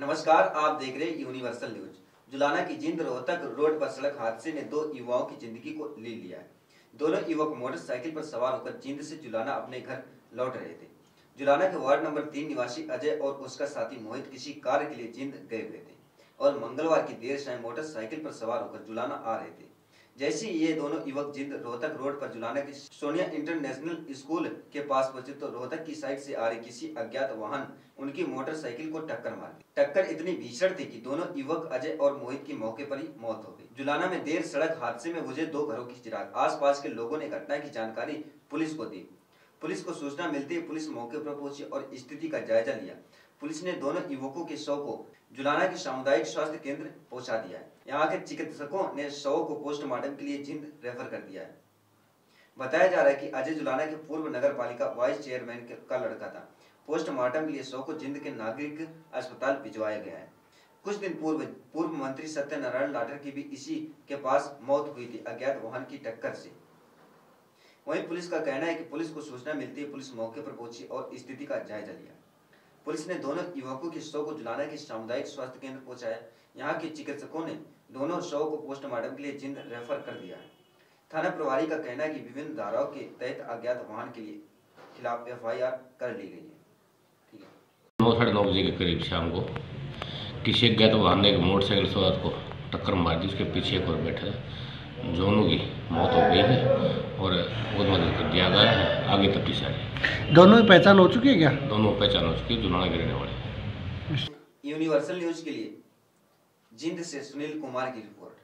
नमस्कार, आप देख रहे यूनिवर्सल न्यूज़ जुलाना की जिंद रोहतक रोड पर सड़क हादसे ने दो युवाओं की ज़िंदगी को ले लिया है। दोनों युवक मोटरसाइकिल पर सवार होकर जिंद से जुलाना अपने घर लौट रहे थे। जुलाना के वार्ड नंबर तीन निवासी अजय और उसका साथी मोहित किसी कार्य के लिए जिंद गए हुए थे और मंगलवार की देर शाम मोटरसाइकिल पर सवार होकर जुलाना आ रहे थे। जैसे ही ये दोनों युवक जिंद रोहतक रोड पर जुलाना के सोनिया इंटरनेशनल स्कूल के पास पहुँचे तो रोहतक की साइड से आ रही किसी अज्ञात वाहन उनकी मोटरसाइकिल को टक्कर मार दी टक्कर इतनी भीषण थी कि दोनों युवक अजय और मोहित की मौके पर ही मौत हो गई। जुलाना में देर सड़क हादसे में बुझे दो घरों की चिराग। आसपास के लोगों ने घटना की जानकारी पुलिस को दी। पुलिस को सूचना मिलती पुलिस मौके पर पहुँची और स्थिति का जायजा लिया। पुलिस ने दोनों युवकों के शव को जुलाना के सामुदायिक स्वास्थ्य केंद्र पहुँचा दिया है। यहाँ के चिकित्सकों ने शव को पोस्टमार्टम के लिए जिंद रेफर कर दिया है। बताया जा रहा है कि अजय जुलाना के पूर्व नगर पालिका वाइस चेयरमैन का लड़का था। पोस्टमार्टम के लिए शव को जिंद के नागरिक अस्पताल भिजवाया गया है। कुछ दिन पूर्व पूर्व मंत्री सत्यनारायण लाठर की भी इसी के पास मौत हुई थी, अज्ञात वाहन की टक्कर से। वहीं पुलिस का कहना है कि पुलिस को सूचना मिलती है पुलिस मौके पर पहुँची और स्थिति का जायजा लिया। पुलिस ने दोनों युवकों के शव को जुलाना के सामुदायिक स्वास्थ्य केंद्र पहुँचाया। यहाँ के चिकित्सकों ने दोनों शव को पोस्टमार्टम के लिए जिंद रेफर कर दिया है। थाना प्रभारी का कहना है कि विभिन्न धाराओं के तहत अज्ञात वाहन के लिए खिलाफ एफ़ कर ली गई है। नौ साढ़े नौ बजे के करीब शाम को किसी गैत वाहन ने एक मोटरसाइकिल सवार को टक्कर मार दी। उसके पीछे एक और बैठा था दोनों की मौत हो गई है और मुकदमा दर्ज कर दिया गया आगे तफ्तीश आगे दोनों की पहचान हो चुकी है क्या? दोनों पहचान हो चुकी है जुलाना के रहने वाले। यूनिवर्सल न्यूज़ के लिए जिंद से सुनील कुमार की रिपोर्ट।